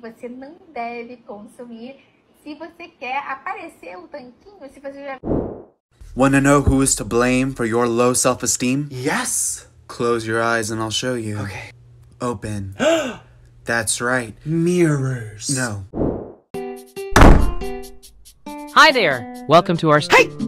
você não deve consumir se você quer aparecer o tanquinho, se você já Wanna know who is to blame for your low self esteem? Yes. Close your eyes and I'll show you. Okay. Open. That's right. Mirrors. No. Hi there! Welcome to our. Hey!